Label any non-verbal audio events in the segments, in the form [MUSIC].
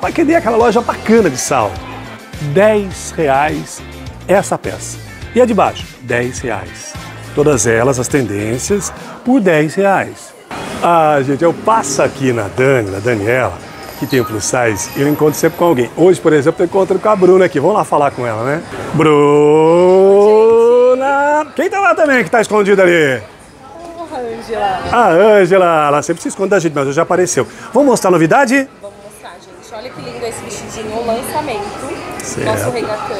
vai querer aquela loja bacana de salto. 10 reais essa peça. E a de baixo, 10 reais. Todas elas, as tendências, por 10 reais. Ah, gente, eu passo aqui na Dani, na Daniela, que tem o plus size, e eu encontro sempre com alguém. Hoje, por exemplo, eu encontro com a Bruna aqui. Vamos lá falar com ela, né? Bruna! Quem tá lá também que tá escondido ali? A Ângela. A Ângela, ela sempre se esconde da gente, mas hoje já apareceu. Vamos mostrar a novidade? Olha que lindo esse vestidinho, o lançamento. Certo. Nosso regatão.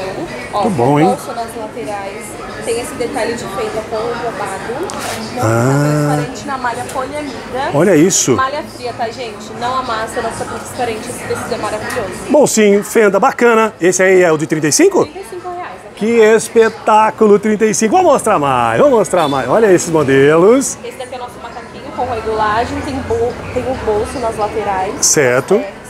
Ó, Muito bom, hein? bolso nas laterais. Tem esse detalhe de feita com o bobado. Ah. transparente na malha poliamida. Olha isso. Malha fria, tá, gente? Não amassa, não fica transparente. Esse tecido é maravilhoso. Bolsinho, fenda, bacana. Esse aí é o de 35? 35 reais. né? Que espetáculo 35. Vamos mostrar mais, vamos mostrar mais. Olha esses modelos. Esse daqui é o nosso macaquinho com regulagem. Tem, bol tem o bolso nas laterais. Certo, certo,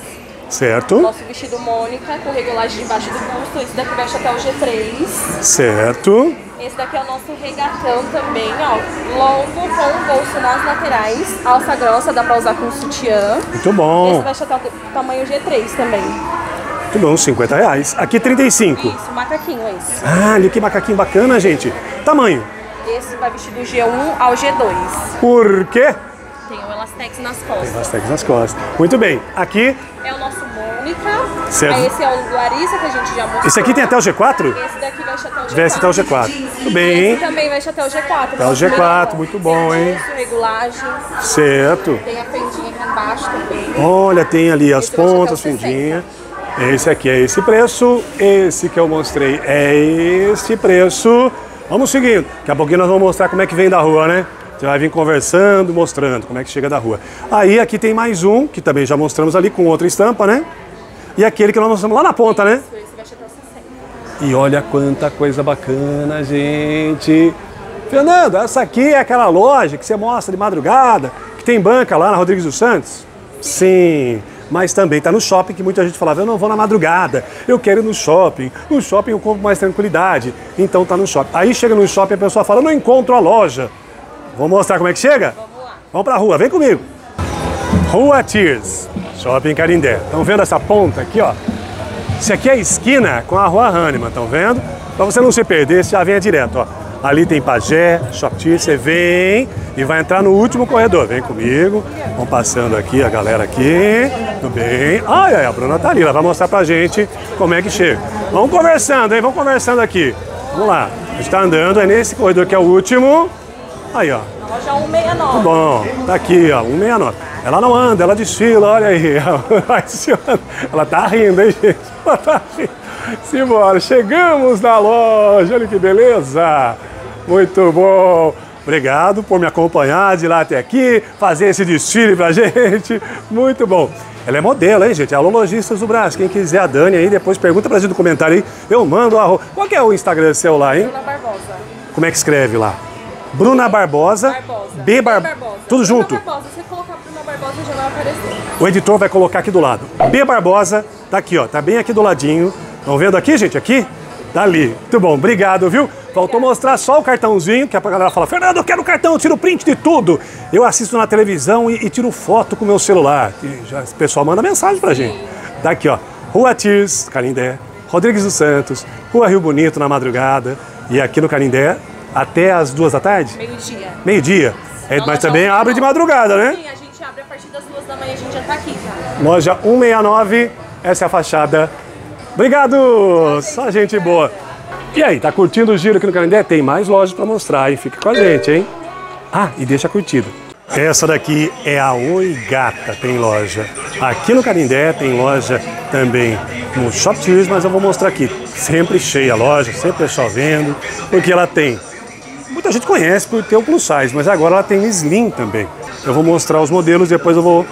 Nosso vestido Mônica com regulagem debaixo do busto. Esse daqui veste até o G3. certo. Esse daqui é o nosso regatão também, ó. Longo com bolso nas laterais. Alça grossa, dá pra usar com sutiã. Muito Esse bom. veste até o tamanho G3 também. Muito bom, 50 reais. Aqui 35. Isso, macaquinho esse. Ah, olha que macaquinho bacana, gente. Tamanho. Esse vai vestir do G1 ao G2. Por quê? Tem o Elastex nas costas. Bastante nas costas. Muito bem. Aqui, Certo. Aí esse é o Larissa que a gente já mostrou. esse aqui tem até o G4? Esse daqui veste até o G4. Veste até o G4. Muito bem. Esse também veste até o G4. Até o G4, muito bom, hein? Isso, regulagem. Certo. Tem a fendinha aqui embaixo também. Olha, tem ali as Esse vai pontas, até o 60. findinha. Esse aqui é esse preço, esse que eu mostrei é esse preço. Vamos seguindo. Daqui a pouquinho nós vamos mostrar como é que vem da rua, né? Você vai vir conversando, mostrando como é que chega da rua. Aí aqui tem mais um, que também já mostramos ali com outra estampa, né? E aquele que nós mostramos lá na ponta, né? Esse veste até o 60. E olha quanta coisa bacana, gente. Fernando, essa aqui é aquela loja que você mostra de madrugada, que tem banca lá na Rodrigues dos Santos? Sim, mas também está no shopping que muita gente falava, eu não vou na madrugada, eu quero ir no shopping. No shopping eu compro mais tranquilidade, então tá no shopping. Aí chega no shopping e a pessoa fala, eu não encontro a loja. Vou mostrar como é que chega? Vamos lá. Vamos pra rua, vem comigo. Rua Tears, Shopping Carindé. Estão vendo essa ponta aqui, ó? Isso aqui é a esquina com a Rua Hahnemann, estão vendo? Para você não se perder, você já venha direto, ó. Ali tem Pajé, Shop Tears, você vem e vai entrar no último corredor. Vem comigo. Vamos passando aqui, a galera aqui. Tudo bem? Ai, ai, a Bruna tá ali, ela vai mostrar pra gente como é que chega. Vamos conversando, hein? Vamos conversando aqui. Vamos lá. A gente tá andando, é nesse corredor que é o último. Aí, ó. Loja 169. Bom, tá aqui, ó, 169. Ela não anda, ela desfila, olha aí. [LAUGHS] Ela tá rindo, hein, gente? [LAUGHS] Ela tá rindo. Simbora, chegamos na loja, olha que beleza. Muito bom. Obrigado por me acompanhar de lá até aqui, fazer esse desfile pra [LAUGHS] gente. Muito bom. Ela é modelo, hein, gente? É Alologistas do Brasil. Quem quiser a Dani aí, depois pergunta pra gente no comentário aí. Eu mando a... Qual que é o Instagram seu lá, hein? Bruna Barbosa. Como é que escreve lá? Bruna Barbosa, Barbosa. B Bar... Barbosa. Tudo Bruna junto. Barbosa. Você colocar Barbosa, já vai aparecer. O editor vai colocar aqui do lado. B Barbosa, tá aqui, ó, tá bem aqui do ladinho. Estão vendo aqui, gente? Aqui? Dali. Muito bom, obrigado, viu? Faltou mostrar só o cartãozinho, que a galera fala, Fernando, eu quero o cartão, eu tiro print de tudo. Eu assisto na televisão e, e tiro foto com o meu celular. E já, o pessoal manda mensagem pra gente. Tá aqui, ó. Rua Tirs, Carindé, Rodrigues dos Santos, Rua Rio Bonito na madrugada. E aqui no Carindé, até as duas da tarde? Meio-dia. Meio-dia. É, Na mas também 169. abre de madrugada, né? Sim, partir das duas da manhã, a gente já tá aqui, tá? Loja 169, essa é a fachada. Obrigado! Só gente boa. E aí, tá curtindo o giro aqui no Canindé? Tem mais lojas pra mostrar, hein? Fica com a gente, hein? Ah, e deixa curtido. Essa daqui é a Oi Gata, tem loja. Aqui no Canindé tem loja também no Shop Tears, mas eu vou mostrar aqui. Sempre cheia a loja, sempre chovendo, porque ela tem Muita gente conhece por ter o plus size, mas agora ela tem slim também. Eu vou mostrar os modelos, depois eu vou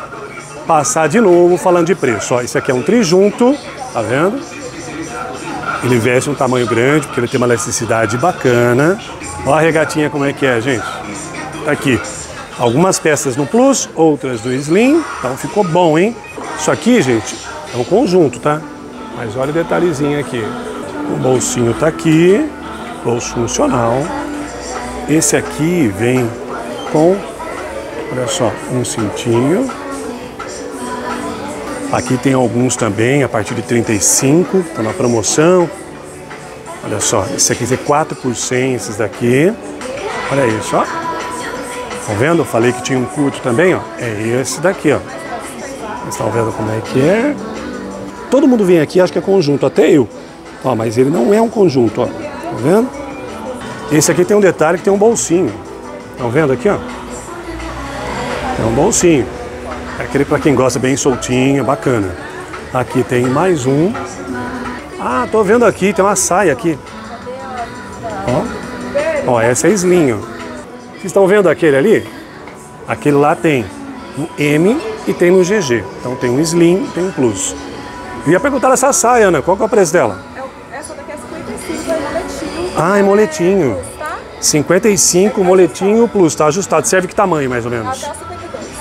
passar de novo falando de preço. Ó, esse aqui é um trijunto, tá vendo? Ele veste um tamanho grande, porque ele tem uma elasticidade bacana. Ó a regatinha como é que é, gente. Tá aqui. Algumas peças no plus, outras do slim. Então ficou bom, hein? Isso aqui, gente, é um conjunto, tá? Mas olha o detalhezinho aqui. O bolsinho tá aqui, bolso funcional. Esse aqui vem com, olha só, um cintinho. Aqui tem alguns também a partir de 35, tá na promoção. Olha só, esse aqui é 4 por 100, esses daqui. Olha isso, ó. Estão vendo? Eu falei que tinha um curto também, ó. É esse daqui, ó. Vocês estão vendo como é que é? Todo mundo vem aqui acha que é conjunto, até eu. Ó, mas ele não é um conjunto, ó. Tá vendo? Esse aqui tem um detalhe que tem um bolsinho. Estão vendo aqui, ó? Tem um bolsinho. É aquele para quem gosta bem soltinho, bacana. Aqui tem mais um. Ah, tô vendo aqui, tem uma saia aqui. Ó, ó essa é slim. Vocês estão vendo aquele ali? Aquele lá tem um M e tem no GG. Então tem um slim e tem um plus. Eu ia perguntar essa saia, Ana, qual que é o preço dela? Essa daqui é 55, é moletinho. Ah, é moletinho. Tá? 55, moletinho plus, tá ajustado. Serve que tamanho, mais ou menos? Até o 52.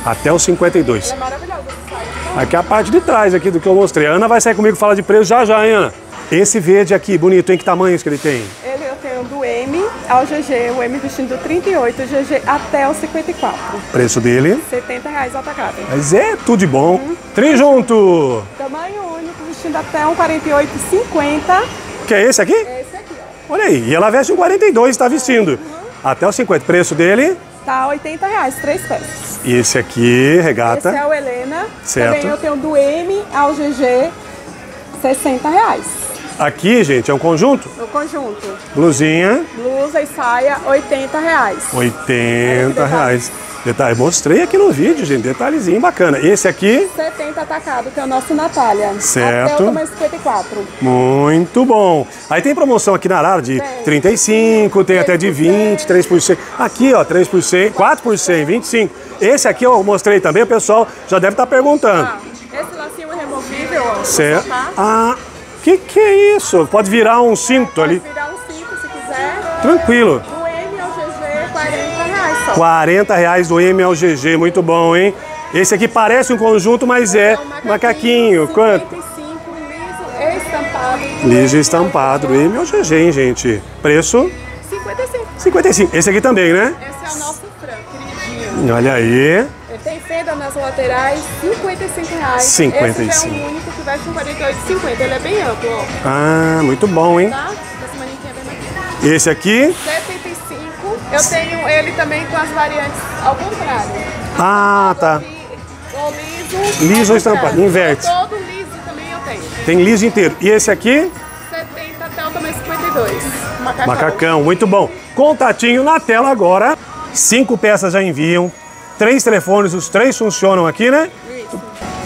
Até os 52. É maravilhoso essa saia. Aqui é a parte de trás aqui do que eu mostrei. A Ana vai sair comigo falar de preço já já, hein, Ana? Esse verde aqui, bonito, em que tamanhos que ele tem? Ele eu tenho do M ao GG, o M vestindo do 38, o GG até o 54. Preço dele. 70 reais atacado. Mas é tudo de bom. Trem junto. Tamanho único, vestindo até um 48, 50. Que é esse aqui? Esse aqui, ó. Olha aí. E ela veste um 42, está vestindo. Até os 50. Preço dele. Tá 80 reais, três peças. E esse aqui, regata. Esse é o Helena. Certo. Também eu tenho do M ao GG, 60 reais. Aqui, gente, é um conjunto. No conjunto. Blusinha, Blusa e saia, 80 reais. 80 reais. Detalhe, mostrei aqui no vídeo, gente. Detalhezinho bacana. Esse aqui, 70 atacado, que é o nosso Natália. Certo. Até o tamanho 54. muito bom. Aí tem promoção aqui na Arara de Tem. 35, tem até de 20, 3%. Aqui, ó, 3%, 4%, 25. Esse aqui eu mostrei também, o pessoal já deve estar perguntando. Ah, esse lacinho removível, ó. Certo. Tá? Ah, que que é isso? Pode virar um cinto ali. Pode virar um cinto se quiser. Tranquilo. Só. 40 reais do M ao GG, muito bom, hein? Esse aqui parece um conjunto, mas é Um macaquinho. Quanto? 55, liso, estampado. Liso estampado, do M ao GG, hein, gente? Preço 55. 55. Esse aqui também, né? Esse é o nosso frango, queridinho. Olha aí. Ele tem fenda nas laterais, 55 reais. 55. Esse é o único que veste um 48,50. Ele é bem amplo, ó. Ah, muito bom, hein? Tá? É. Esse aqui. 75. Eu tenho ele também com as variantes ao contrário. Ah, tá. O liso. Liso ou estampado? contrário. Inverte. Todo liso também eu tenho. Tem liso inteiro. E esse aqui? 70 até o tamanho 52. Macacão. Macacão, muito bom. Contatinho na tela agora. Cinco peças já enviam. Três telefones, os três funcionam aqui, né? Isso.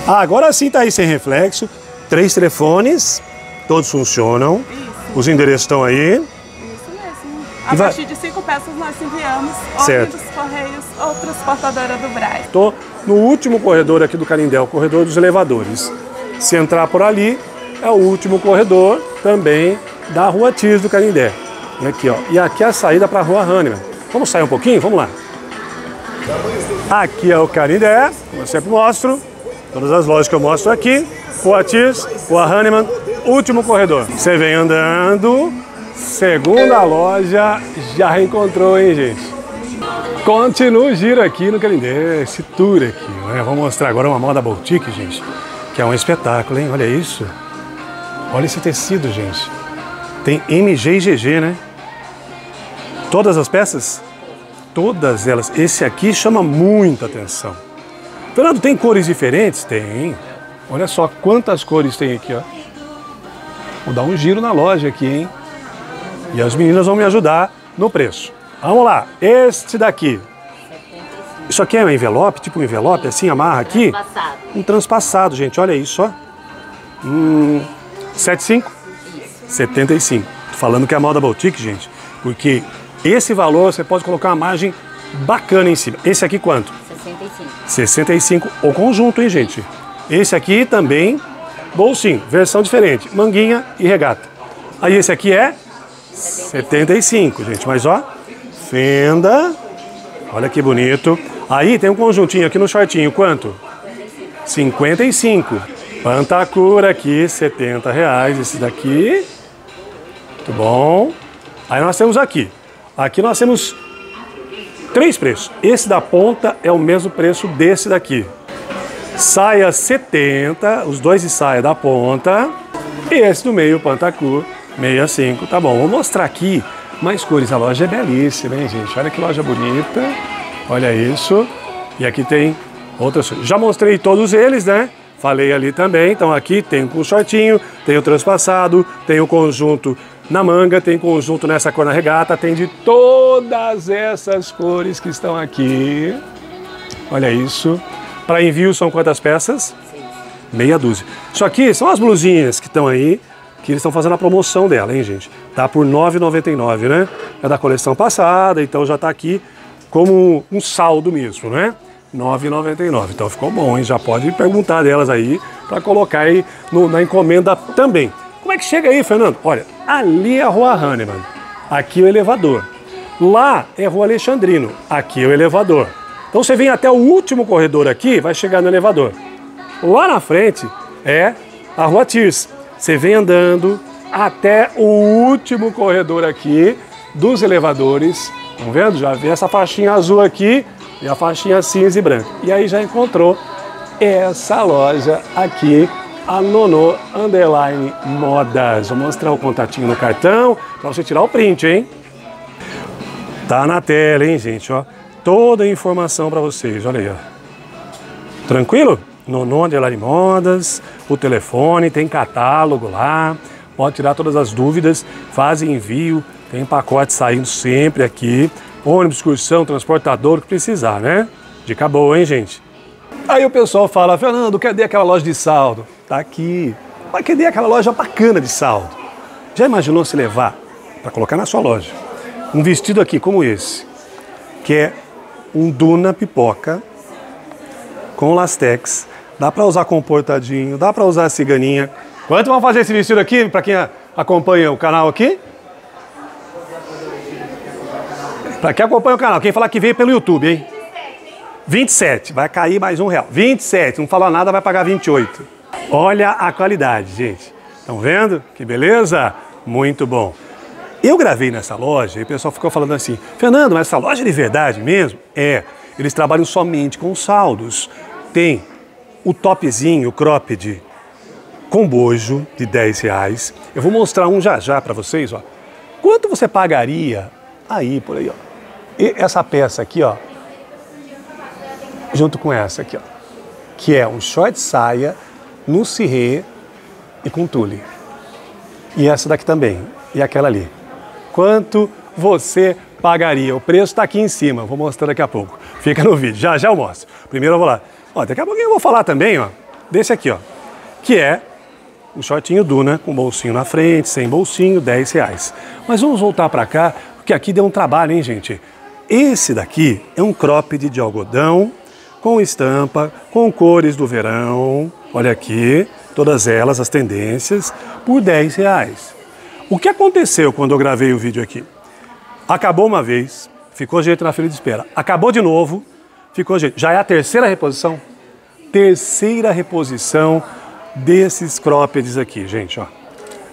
Ah, agora sim tá aí sem reflexo. Três telefones, todos funcionam. Os endereços estão aí. A vai- partir de cinco peças nós enviamos. Ou Certo. dos Correios ou transportadora do Braz. Tô no último corredor aqui do Canindé, o corredor dos elevadores. Se entrar por ali, é o último corredor também da Rua Tis do Canindé. E aqui, ó. E aqui é a saída para a Rua Hahnemann. Vamos sair um pouquinho? Vamos lá. Aqui é o Canindé, como eu sempre mostro. Todas as lojas que eu mostro aqui. Rua Tis, Rua Hahnemann, último corredor. Você vem andando, segunda loja, já reencontrou, hein, gente? Continua o giro aqui no Canindé, esse tour aqui. Né? Vou mostrar agora uma moda boutique, gente, que é um espetáculo, hein? Olha isso. Olha esse tecido, gente. Tem MG e GG, né? Todas as peças? Todas elas. Esse aqui chama muita atenção. Fernando, tem cores diferentes? Tem. Olha só quantas cores tem aqui, ó. Vou dar um giro na loja aqui, hein? E as meninas vão me ajudar no preço. Vamos lá, este daqui. Isso aqui é um envelope, tipo um envelope, assim, amarra aqui. Passado. Um transpassado, gente, olha isso, ó. Hum, 75? 75. Tô falando que é a moda boutique, gente, porque esse valor você pode colocar uma margem bacana em cima. Esse aqui quanto? 65. 65 o conjunto, hein, gente? Esse aqui também, bolsinho, versão diferente, manguinha e regata. Aí esse aqui é 75, gente, mas ó, fenda, olha que bonito. Aí tem um conjuntinho aqui no shortinho, quanto? 55. Pantacura aqui, 70 reais, esse daqui. Muito bom. Aí nós temos aqui. Aqui nós temos três preços. Esse da ponta é o mesmo preço desse daqui. Saia 70, os dois de saia da ponta. E esse do meio, Pantacur, 65. Tá bom, vou mostrar aqui mais cores. A loja é belíssima, hein, gente? Olha que loja bonita. Olha isso. E aqui tem outras coisas. Já mostrei todos eles, né? Falei ali também. Então aqui tem com shortinho, tem o transpassado, tem o conjunto na manga, tem conjunto nessa cor na regata, tem de todas essas cores que estão aqui. Olha isso. Para envio são quantas peças? Meia dúzia. Isso aqui são as blusinhas que estão aí, que eles estão fazendo a promoção dela, hein, gente? Tá por R$ 9,99, né? É da coleção passada, então já tá aqui como um saldo mesmo, né? R$ 9,99. Então ficou bom, hein? Já pode perguntar delas aí para colocar aí no, na encomenda também. Como é que chega aí, Fernando? Olha, ali é a Rua Hahnemann, aqui é o elevador. Lá é a Rua Alexandrino, aqui é o elevador. Então você vem até o último corredor aqui, vai chegar no elevador. Lá na frente é a Rua Tirs. Você vem andando até o último corredor aqui dos elevadores. Estão vendo? Já vê essa faixinha azul aqui e a faixinha cinza e branca. E aí já encontrou essa loja aqui, a Nono Underline Modas. Vou mostrar o contatinho no cartão para você tirar o print, hein? Tá na tela, hein, gente, ó. Toda a informação para vocês, olha aí, ó. Tranquilo? Nono Underline Modas, o telefone, tem catálogo lá, pode tirar todas as dúvidas, faz envio, tem pacote saindo sempre aqui, ônibus, excursão, transportador, o que precisar, né? Dica boa, hein, gente? Aí o pessoal fala, Fernando, cadê aquela loja de saldo? Tá aqui. Mas cadê aquela loja bacana de saldo? Já imaginou se levar para colocar na sua loja um vestido aqui como esse, que é um Duna pipoca com lastex, Dá para usar comportadinho, dá para usar ciganinha. Quanto vamos fazer esse vestido aqui, para quem acompanha o canal aqui? Para quem acompanha o canal, quem falar que veio pelo YouTube, hein? 27, vai cair mais um real. 27, não falou nada, vai pagar 28. Olha a qualidade, gente. Estão vendo? Que beleza? Muito bom. Eu gravei nessa loja e o pessoal ficou falando assim: Fernando, mas essa loja é de verdade mesmo? É. Eles trabalham somente com saldos. Tem o topzinho, o cropped, com bojo de 10 reais. Eu vou mostrar um já já para vocês, ó. Quanto você pagaria aí, por aí, ó. E essa peça aqui, ó, junto com essa aqui, ó, que é um short saia no cirrê e com tule. E essa daqui também, e aquela ali. Quanto você pagaria? O preço está aqui em cima, vou mostrar daqui a pouco. Fica no vídeo, já já eu mostro. Primeiro eu vou lá. Ó, daqui a pouquinho eu vou falar também, ó, desse aqui, ó, que é um shortinho Duna com bolsinho na frente, sem bolsinho, 10 reais. Mas vamos voltar para cá, porque aqui deu um trabalho, hein, gente? Esse daqui é um cropped de algodão com estampa, com cores do verão. Olha aqui, todas elas, as tendências, por 10 reais. O que aconteceu quando eu gravei o vídeo aqui? Acabou uma vez, ficou jeito na fila de espera. Acabou de novo, ficou jeito. Já é a terceira reposição? Terceira reposição desses croppeds aqui, gente, ó.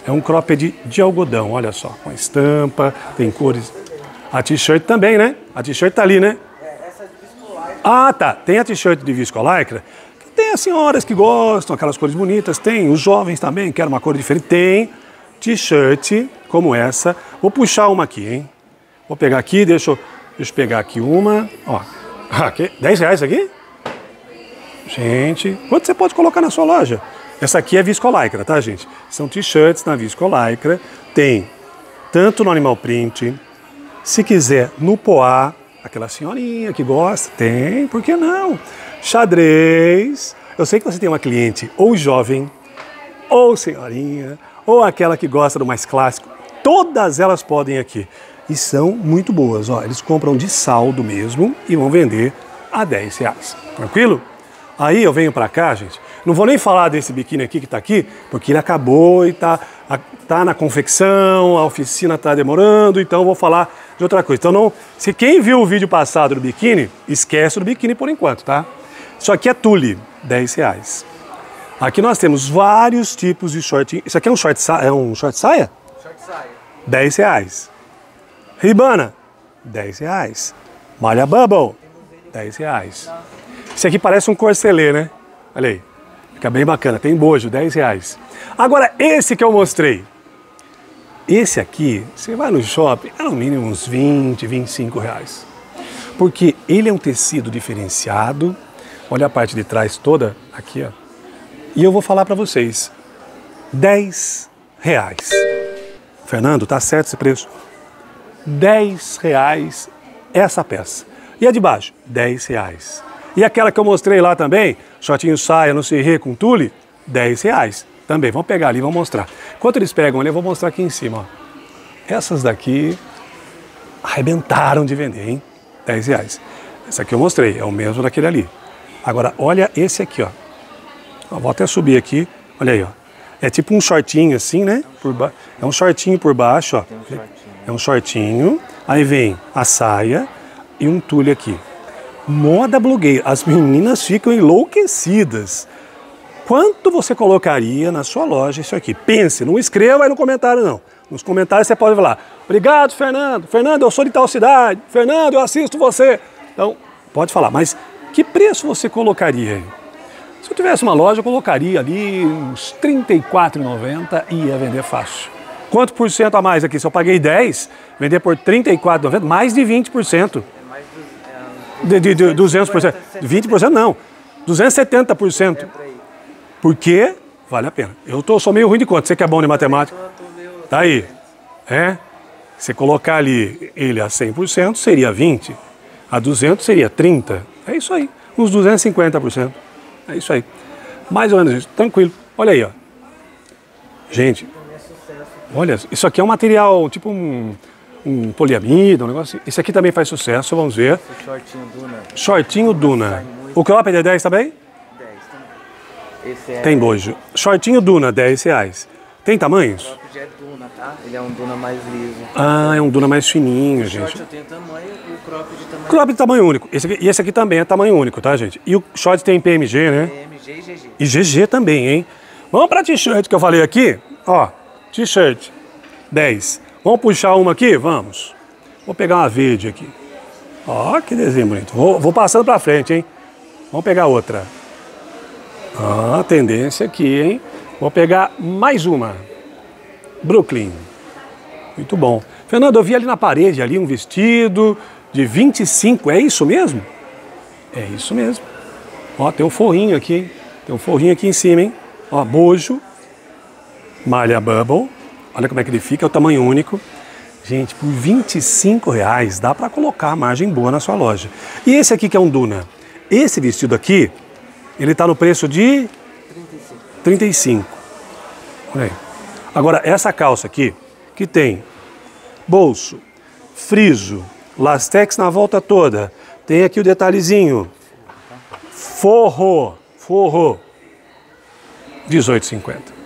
É um cropped de algodão, olha só, com estampa, tem cores. A t-shirt também, né? A t-shirt tá ali, né? Ah, tá. Tem a t-shirt de viscolaicra, tem as senhoras que gostam, aquelas cores bonitas, tem os jovens também, querem uma cor diferente. Tem t-shirt como essa. Vou puxar uma aqui, hein? Vou pegar aqui, deixa eu, deixa eu pegar aqui uma, ó. Aqui, 10 reais aqui? Gente, quanto você pode colocar na sua loja? Essa aqui é viscolaicra, tá, gente? São t-shirts na viscolaicra. Tem tanto no animal print, se quiser no poá, aquela senhorinha que gosta, tem, por que não? Xadrez. Eu sei que você tem uma cliente ou jovem, ou senhorinha, ou aquela que gosta do mais clássico. Todas elas podem aqui e são muito boas. Ó, eles compram de saldo mesmo e vão vender a 10 reais. Tranquilo? Aí eu venho para cá, gente. Não vou nem falar desse biquíni aqui que está aqui, porque ele acabou e está tá na confecção, a oficina está demorando, então eu vou falar de outra coisa. Então, não, se quem viu o vídeo passado do biquíni, esquece do biquíni por enquanto, tá? Isso aqui é tule, 10 reais. Aqui nós temos vários tipos de short. Isso aqui é um short, é um short saia? Short saia. 10 reais. Ribana, 10 reais. Malha Bubble, 10 reais. Esse aqui parece um corcelê, né? Olha aí. Fica bem bacana. Tem bojo, 10 reais. Agora, esse que eu mostrei. Esse aqui, você vai no shopping, é no mínimo uns 20, 25 reais. Porque ele é um tecido diferenciado. Olha a parte de trás toda aqui, ó. E eu vou falar para vocês. 10 reais. Fernando, tá certo esse preço? 10 reais essa peça. E a de baixo? 10 reais. E aquela que eu mostrei lá também, shortinho saia no serrê com tule, 10 reais. Também, vamos pegar ali, vamos mostrar. Enquanto eles pegam ali, eu vou mostrar aqui em cima. Ó. Essas daqui arrebentaram de vender, hein? 10 reais. Esse aqui eu mostrei, é o mesmo daquele ali. Agora, olha esse aqui, ó. ó vou até subir aqui, olha aí, ó. É tipo um shortinho assim, né? Por ba... É um shortinho por baixo, ó. É um shortinho. Aí vem a saia e um tule aqui. Moda blogueira. As meninas ficam enlouquecidas. Quanto você colocaria na sua loja isso aqui? Pense, não escreva aí no comentário não. Nos comentários você pode falar, obrigado Fernando, Fernando eu sou de tal cidade, Fernando eu assisto você. Então, pode falar, mas que preço você colocaria aí? Se eu tivesse uma loja, eu colocaria ali uns R$ 34,90 e ia vender fácil. Quanto por cento a mais aqui? Se eu paguei 10, vender por R$ 34,90, mais de 20%. De, de, de 200%. 20% não, 270%. Por quê? Vale a pena. Eu tô, sou meio ruim de conta, você que é bom de matemática. Tá aí. É? Se colocar ali ele a 100%, seria 20%. A 200 seria 30%. É isso aí. Uns 250%. É isso aí. Mais ou menos isso. Tranquilo. Olha aí, ó. Gente, olha, isso aqui é um material tipo um, um poliamida, um negócio assim. Esse aqui também faz sucesso, vamos ver. Esse shortinho Duna. Shortinho Duna. O cropped é 10 também? 10 também. Esse é. Tem bojo. Shortinho Duna, 10 reais. Tem tamanhos? O cropped é Duna, tá? Ele é um Duna mais liso. Ah, é um Duna mais fininho, O gente. short eu tenho tamanho, o cropped de tamanho de tamanho único. Esse aqui- e esse aqui também é tamanho único, tá, gente? E o short tem PMG, né? PMG e GG. E GG também, hein? Vamos pra t-shirt que eu falei aqui? Ó, t-shirt, 10. Vamos puxar uma aqui? Vamos. Vou pegar uma verde aqui. Ó, que desenho bonito. Vou, vou passando pra frente, hein? Vamos pegar outra. Ó, tendência aqui, hein? Vou pegar mais uma. Brooklyn. Muito bom. Fernando, eu vi ali na parede ali um vestido de 25, é isso mesmo? É isso mesmo. Ó, tem um forrinho aqui, hein? Tem um forrinho aqui em cima, hein? Ó, bojo, malha bubble. Olha como é que ele fica, é o tamanho único. Gente, por 25 reais dá para colocar margem boa na sua loja. E esse aqui que é um Duna. Esse vestido aqui, ele tá no preço de 35. Olha aí. Agora, essa calça aqui, que tem bolso, friso, lastex na volta toda, tem aqui o detalhezinho, forro, forro, 18,50.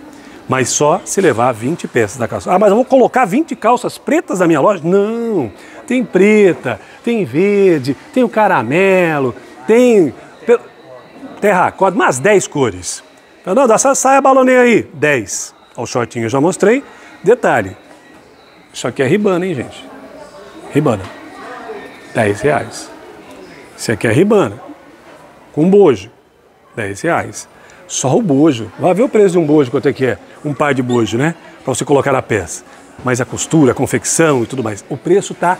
Mas só se levar 20 peças da calça. Ah, mas eu vou colocar 20 calças pretas na minha loja? Não. Tem preta, tem verde, tem o caramelo, tem terracota, umas 10 cores. Fernando, essa saia balonei aí. 10. Ó, O shortinho eu já mostrei. Detalhe. Isso aqui é ribana, hein, gente? Ribana. 10 reais. Esse aqui é ribana. Com bojo. 10 reais. Só o bojo. Vai ver o preço de um bojo, quanto é que é? Um par de bojo, né? Para você colocar na peça. Mas a costura, a confecção e tudo mais. O preço tá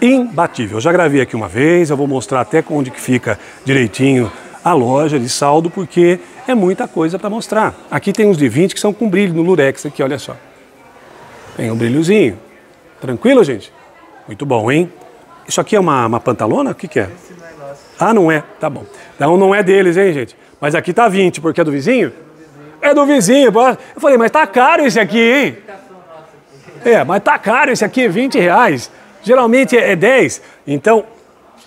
imbatível. Eu já gravei aqui uma vez, eu vou mostrar até onde que fica direitinho a loja de saldo, porque é muita coisa para mostrar. Aqui tem uns de 20 que são com brilho no lurex aqui, olha só. Tem um brilhozinho. Tranquilo, gente? Muito bom, hein? Isso aqui é uma, uma pantalona? O que, que é? Ah, não é? Tá bom. Então não é deles, hein, gente? Mas aqui tá 20, porque é do vizinho? É do vizinho. Eu falei, mas tá caro esse aqui, hein? É, mas tá caro esse aqui, 20 reais. Geralmente é 10. Então,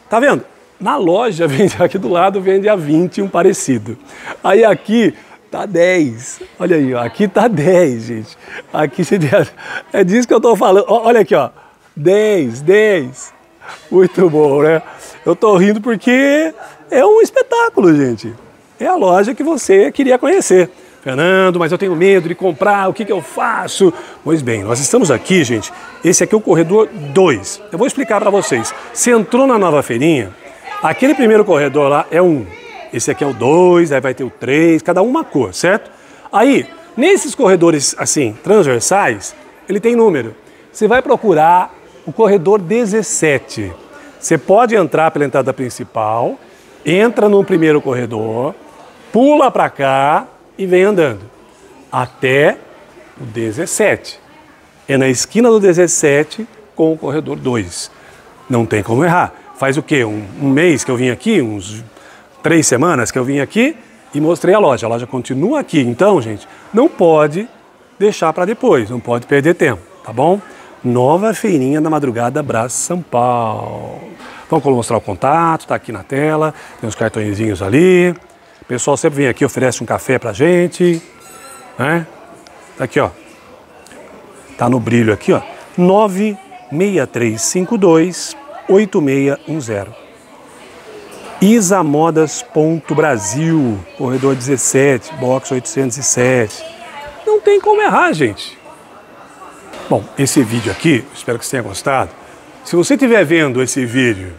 tá vendo? Na loja, [LAUGHS] vende aqui do lado, vende a 20 um parecido. Aí aqui tá 10. Olha aí, ó. Aqui tá 10, gente. Aqui se. [LAUGHS] É disso que eu tô falando. Olha aqui, ó. 10, 10. Muito bom, né? Eu tô rindo porque é um espetáculo, gente. É a loja que você queria conhecer. Fernando, mas eu tenho medo de comprar, o que, que eu faço? Pois bem, nós estamos aqui, gente. Esse aqui é o corredor 2. Eu vou explicar para vocês. Você entrou na nova feirinha, aquele primeiro corredor lá é um. esse aqui é o 2, aí vai ter o 3, cada uma cor, certo? Aí, nesses corredores assim, transversais, ele tem número. Você vai procurar o corredor 17. Você pode entrar pela entrada principal, entra no primeiro corredor, pula para cá e vem andando até o 17. É na esquina do 17 com o corredor 2. Não tem como errar. Faz o quê? Um, um mês que eu vim aqui, uns três semanas que eu vim aqui e mostrei a loja. A loja continua aqui. Então, gente, não pode deixar para depois, não pode perder tempo, tá bom? Nova feirinha da madrugada Brás São Paulo. Vamos mostrar o contato, tá aqui na tela, tem uns cartõezinhos ali. Pessoal sempre vem aqui, oferece um café pra gente, né? Tá aqui, ó. Tá no brilho aqui, ó. 96352 8610. Isamodas.brasil, corredor 17, box 807. Não tem como errar, gente. Bom, esse vídeo aqui, espero que você tenha gostado. Se você estiver vendo esse vídeo,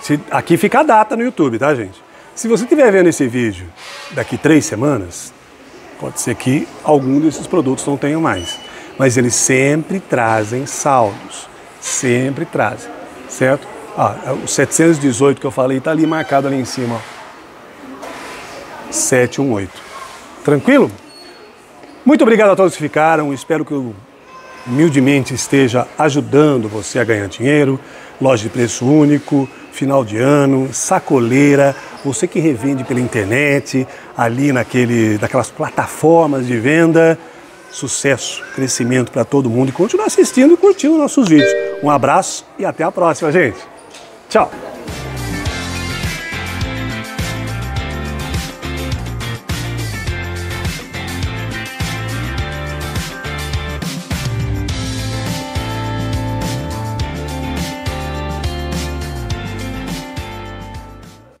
se, aqui fica a data no YouTube, tá, gente? Se você estiver vendo esse vídeo daqui três semanas, pode ser que algum desses produtos não tenham mais. Mas eles sempre trazem saldos. Sempre trazem, certo? Ah, o 718 que eu falei está ali marcado ali em cima. Ó. 718. Tranquilo? Muito obrigado a todos que ficaram. Espero que o humildemente esteja ajudando você a ganhar dinheiro, loja de preço único, final de ano, sacoleira, você que revende pela internet, ali naquele, naquelas plataformas de venda, sucesso, crescimento para todo mundo e continuar assistindo e curtindo nossos vídeos. Um abraço e até a próxima, gente. Tchau!